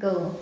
Go.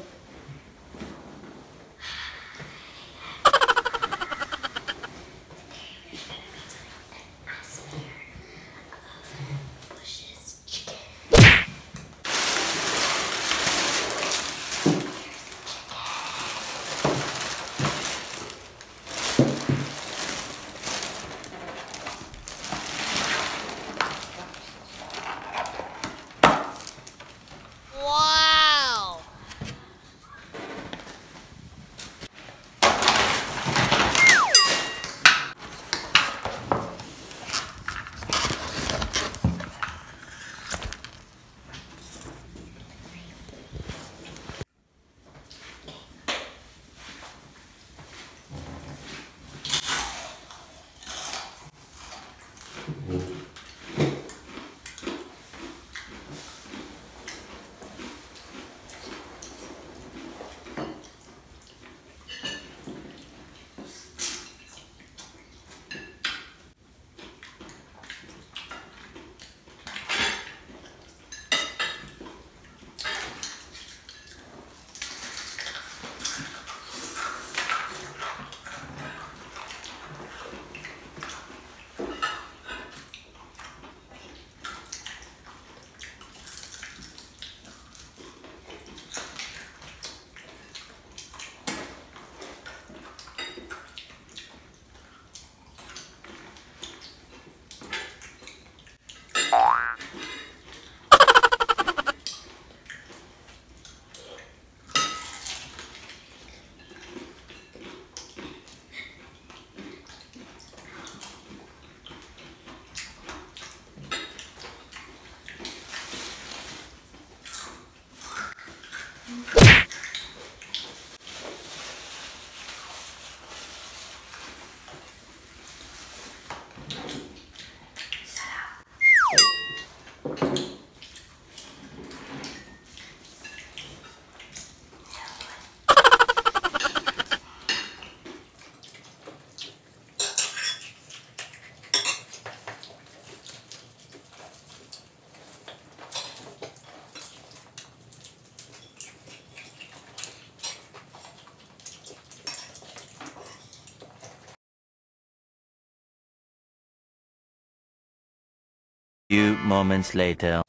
Few moments later.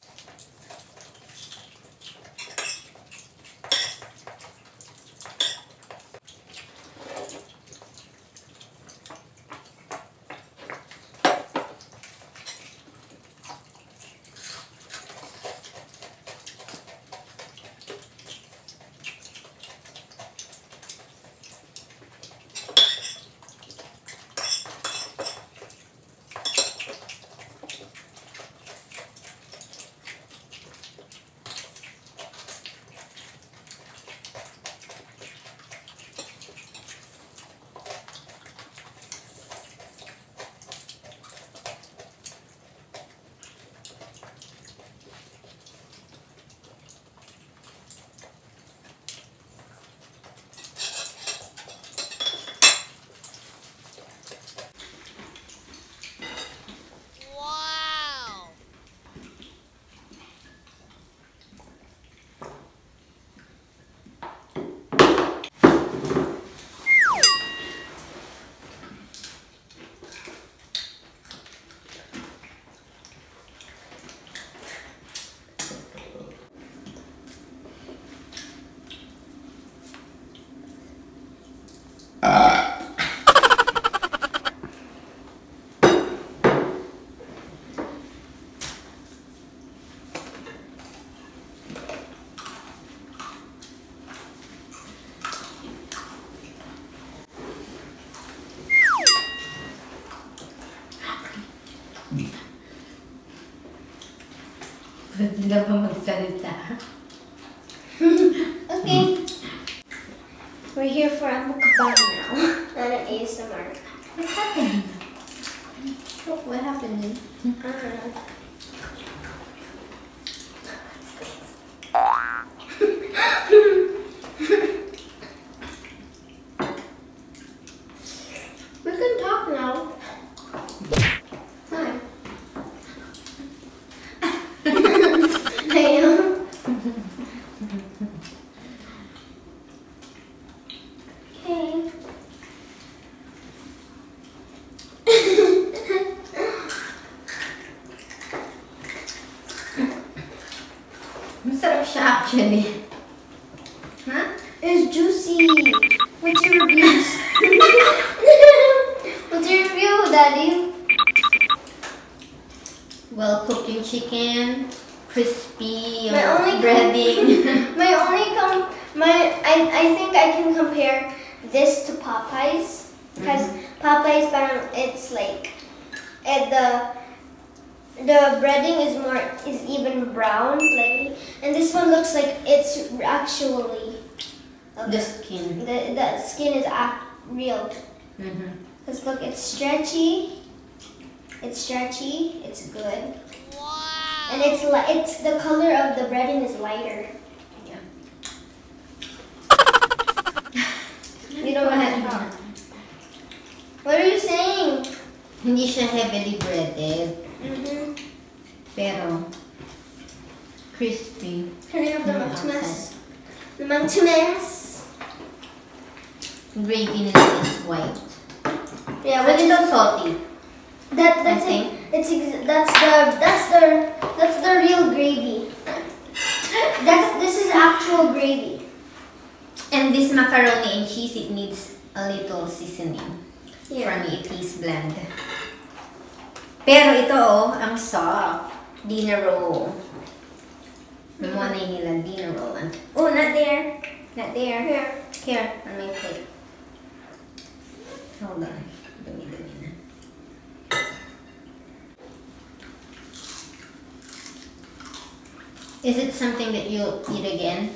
Wow! Pwede na magsalita? Okay. We're here for a mukbang now. Not an ASMR. What happened? What, what happened? Uh, we can talk now. Hi. Ayaw. Masarap siya actually. Huh? It's juicy. What's your reviews? What's your review, Daddy? Well cooked yung chicken, crispy yung My only breading. My only com my I I think I can compare this to Popeyes because mm-hmm. Popeyes parang it's like at the the breading is more is even brown like and this one looks like it's actually the skin. the the skin is act real. Mhm. because look it's stretchy. It's stretchy. It's good. And it's it's the color of the breading is lighter. Yeah. you don't want to what are you saying? Hindi siya heavily breaded. Pero crispy. Can I have the Mantumas? The Mantumas? Gravy is white. Yeah, which is little salty. that? That's it. It's ex- that's the that's the that's the real gravy. That's this is actual gravy. And this macaroni and cheese, it needs a little seasoning. Yeah. For me, it tastes bland. Pero ito oh, ang soft. Dinner roll. Mamonay nila dinner roll. Oh, not there. Not there. Here. Here, on my plate. Hold on. Dumi-dumi na. Is it something that you'll eat again?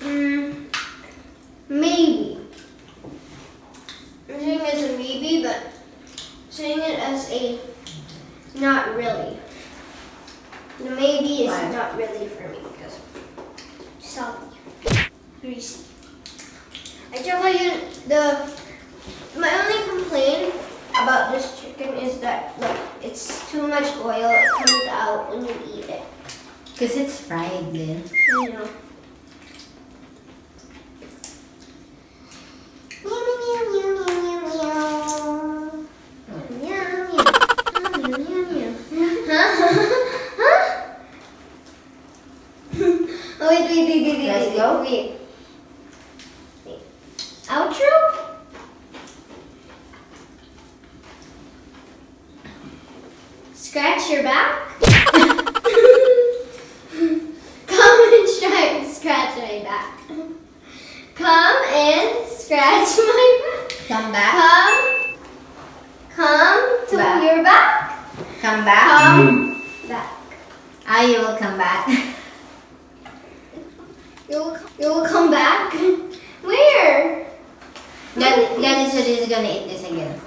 Mm, maybe. I'm saying it as a maybe, but saying it as a not really. Maybe it's Why? not really for me because salty, greasy. I tell you the my only complaint about this chicken is that like it's too much oil. It comes out when you eat it. Because it's fried, Lynn. You know. Oh, wait, wait, wait, wait, wait. Let's wait, go. Wait. Wait. Outro? Scratch your back? Come and try scratch my back. Come and scratch my back. Come back. Come, come to Back. your back. Come back. Come mm. back. I will come back. You will, you will come back. Where? Daddy, Daddy said he's gonna eat this again.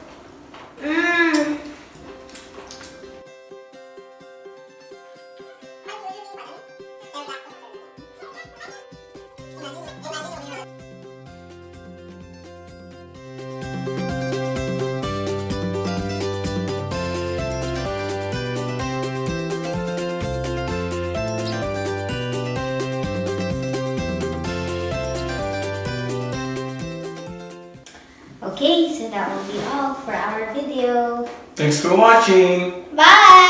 will be all for our video. Thanks for watching. Bye.